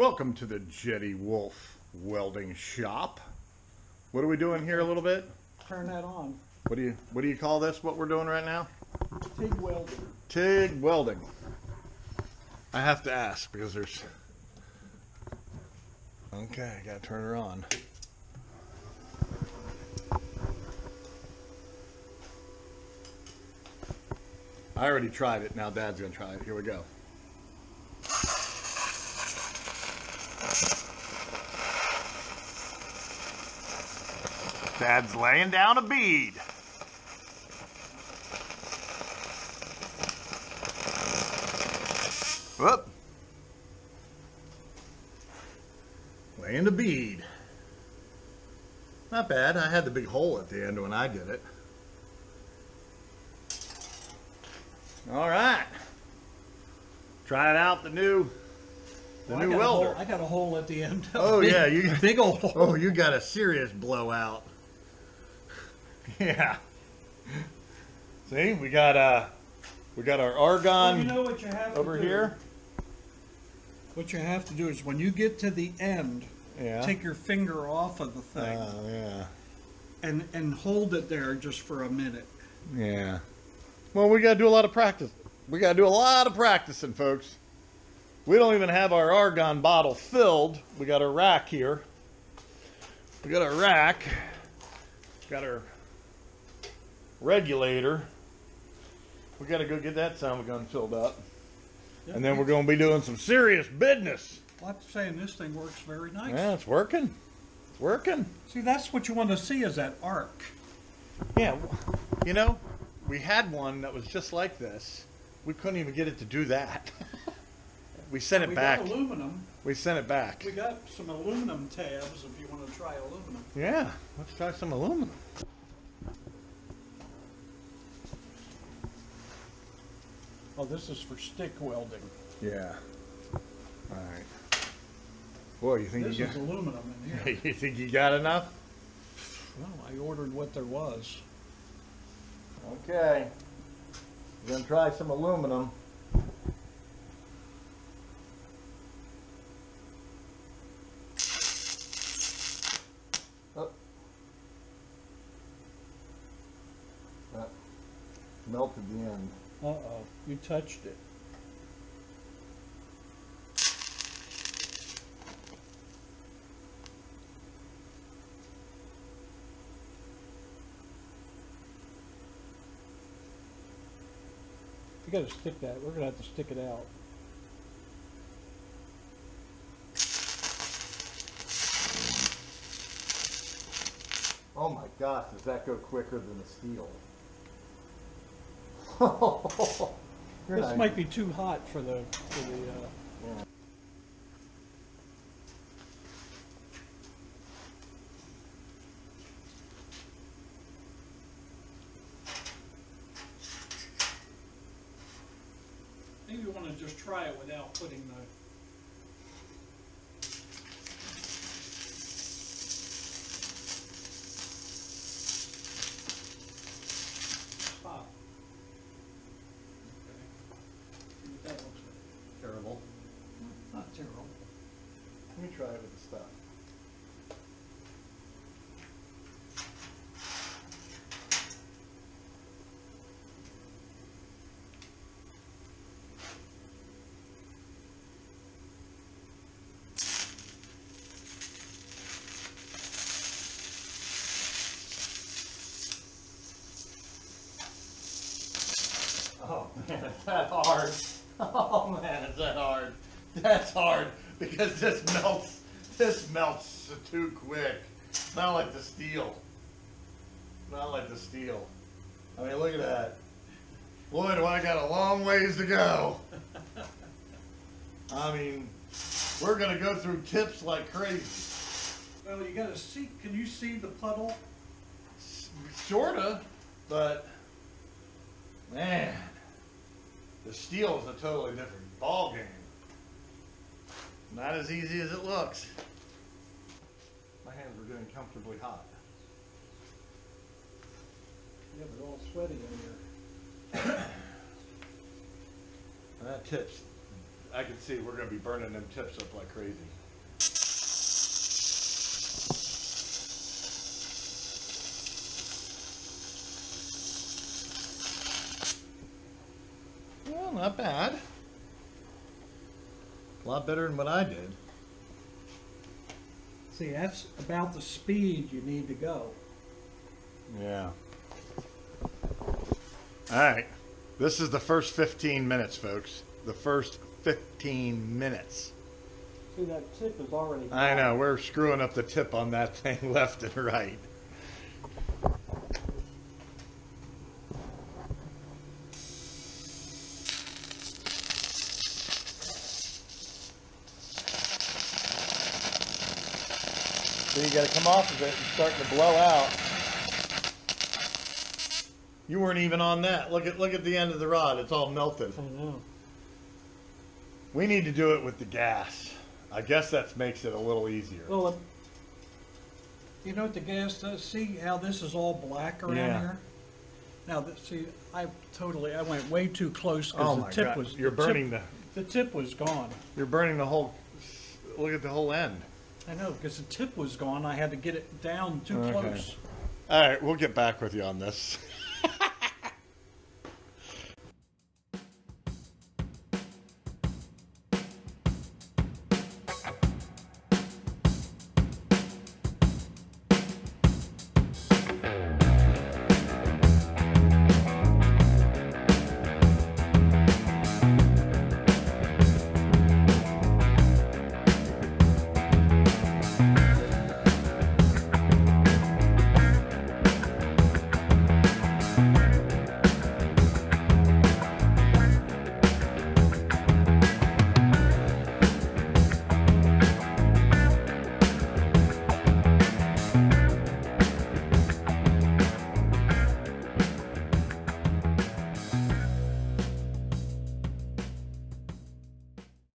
Welcome to the Jetty Wolf Welding Shop. What are we doing here a little bit? Turn that on. What do you what do you call this? What we're doing right now? TIG welding. TIG welding. I have to ask because there's Okay, I gotta turn her on. I already tried it. Now Dad's gonna try it. Here we go. Dad's laying down a bead. Whoop. Laying a bead. Not bad. I had the big hole at the end when I did it. All right. Try it out. The new, the Well, I new got a welder. hole- I got a hole at the end. Oh, Big- yeah, you- big old oh, hole. Oh, you got a serious blowout. yeah. See, we got uh, we got our Well, argon you know what you have to over do? here. What you have to do is when you get to the end, Yeah. take your finger off of the thing Oh yeah. and and hold it there just for a minute. Yeah. Well, we got to do a lot of practice. We got to do a lot of practicing, folks. We don't even have our argon bottle filled. We got our rack here. We got our rack. Got our regulator. We got to go get that sound gun filled up. And then we're going to be doing some serious business. I have to say, and this thing works very nice. Yeah, it's working. It's working. See, that's what you want to see is that arc. Yeah, you know, we had one that was just like this. We couldn't even get it to do that. we sent it we back. got aluminum. We sent it back. We got some aluminum tabs if you want to try aluminum. Yeah, let's try some aluminum. Oh, this is for stick welding. Yeah. All right. Boy, you think This you is got? aluminum in here. you think you got enough? well, I ordered what there was. Okay. We're gonna try some aluminum. Oh. That melted the end. Uh-oh, you touched it. You gotta stick that, we're gonna have to stick it out. Oh my gosh, does that go quicker than the steel? You're This not- might be too hot for the, for the, uh, Yeah. maybe you wanna just try it without putting the, spot. Okay. See what that looks like. Terrible. Not terrible. Let me try it with the stuff. Oh man, is that hard? Oh man, is that hard? That's hard because this melts. This melts too quick. Not like the steel. Not like the steel. I mean, look at that. Boy, do I got a long ways to go. I mean, we're gonna go through tips like crazy. Well, you gotta see, can you see the puddle? Sorta, but man, the steel is a totally different ball game. Not as easy as it looks. My hands were getting comfortably hot. Yeah, they're all sweaty in here. And that tip's I can see we're gonna be burning them tips up like crazy. Well, not bad. A lot better than what I did. See, that's about the speed you need to go. Yeah. All right. This is the first 15 minutes, folks. The first 15 minutes. See, that tip is already. I know, we're screwing up the tip on that thing left and right. You gotta come off of it and starting to blow out. You weren't even on that. Look at look at the end of the rod. It's all melted. I know. We need to do it with the gas. I guess that makes it a little easier. Well, you know what the gas does? See how this is all black around Yeah. here? Now, see, I totally, I went way too close Oh the my tip God, was. you're the tip- burning the- The tip was gone. You're burning the whole. Look at the whole end. I know, because the tip was gone. I had to get it down too Okay. close. All right, we'll get back with you on this.